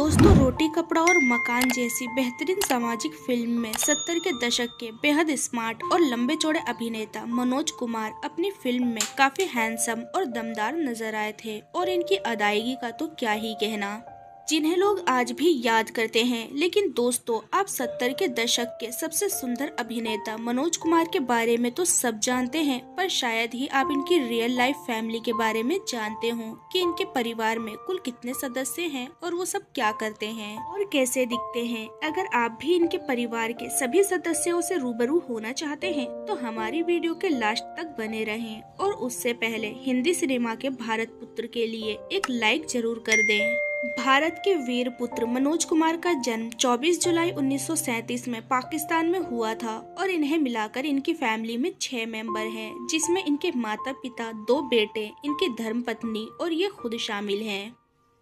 दोस्तों, रोटी, कपड़ा और मकान जैसी बेहतरीन सामाजिक फ़िल्म में सत्तर के दशक के बेहद स्मार्ट और लंबे चौड़े अभिनेता मनोज कुमार अपनी फ़िल्म में काफ़ी हैंडसम और दमदार नज़र आए थे। और इनकी अदायगी का तो क्या ही कहना। जिन्हें लोग आज भी याद करते हैं। लेकिन दोस्तों, आप सत्तर के दशक के सबसे सुंदर अभिनेता मनोज कुमार के बारे में तो सब जानते हैं, पर शायद ही आप इनकी रियल लाइफ फैमिली के बारे में जानते हो कि इनके परिवार में कुल कितने सदस्य हैं और वो सब क्या करते हैं और कैसे दिखते हैं। अगर आप भी इनके परिवार के सभी सदस्यों से रूबरू होना चाहते हैं तो हमारी वीडियो के लास्ट तक बने रहें और उससे पहले हिंदी सिनेमा के भारत पुत्र के लिए एक लाइक ज़रूर कर दें। भारत के वीर पुत्र मनोज कुमार का जन्म 24 जुलाई 1937 में पाकिस्तान में हुआ था और इन्हें मिलाकर इनकी फैमिली में छह मेंबर हैं, जिसमें इनके माता पिता दो बेटे, इनकी धर्म पत्नी और ये खुद शामिल हैं।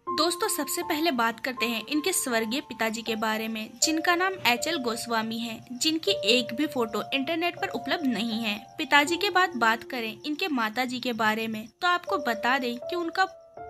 दोस्तों, सबसे पहले बात करते हैं इनके स्वर्गीय पिताजी के बारे में, जिनका नाम एच एल गोस्वामी है, जिनकी एक भी फ़ोटो इंटरनेट पर उपलब्ध नहीं है। पिताजी के बाद बात करें इनके माताजी के बारे में तो आपको बता दें कि उनका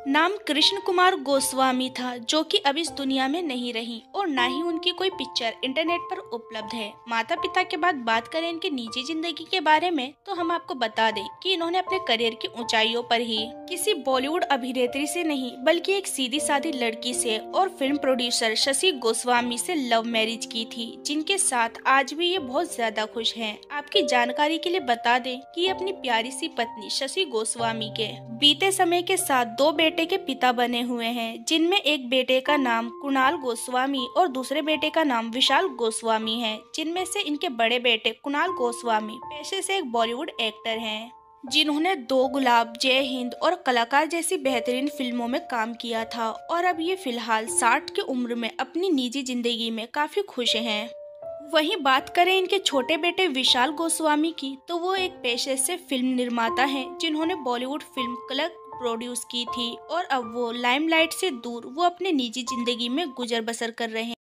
नाम कृष्ण कुमार गोस्वामी था, जो कि अब इस दुनिया में नहीं रही और न ही उनकी कोई पिक्चर इंटरनेट पर उपलब्ध है माता पिता के बाद बात करें इनकी निजी ज़िंदगी के बारे में तो हम आपको बता दें कि इन्होंने अपने करियर की ऊंचाइयों पर ही किसी बॉलीवुड अभिनेत्री से नहीं, बल्कि एक सीधी सादी लड़की से और फ़िल्म प्रोड्यूसर शशि गोस्वामी से लव मैरिज की थी, जिनके साथ आज भी ये बहुत ज़्यादा खुश हैं। आपकी जानकारी के लिए बता दें कि अपनी प्यारी सी पत्नी शशि गोस्वामी के बीते समय के साथ दो बेटे बेटे के पिता बने हुए हैं, जिनमें एक बेटे का नाम कुणाल गोस्वामी और दूसरे बेटे का नाम विशाल गोस्वामी है, जिनमें से इनके बड़े बेटे कुणाल गोस्वामी पेशे से एक बॉलीवुड एक्टर हैं। जिन्होंने दो गुलाब, जय हिंद और कलाकार जैसी बेहतरीन फ़िल्मों में काम किया था और अब ये फ़िलहाल साठ की उम्र में अपनी निजी ज़िंदगी में काफ़ी खुश हैं। वहीं बात करें इनके छोटे बेटे विशाल गोस्वामी की तो वो एक पेशे से फ़िल्म निर्माता हैं, जिन्होंने बॉलीवुड फ़िल्म कलक प्रोड्यूस की थी और अब वो लाइमलाइट से दूर वो अपने निजी ज़िंदगी में गुजर बसर कर रहे हैं।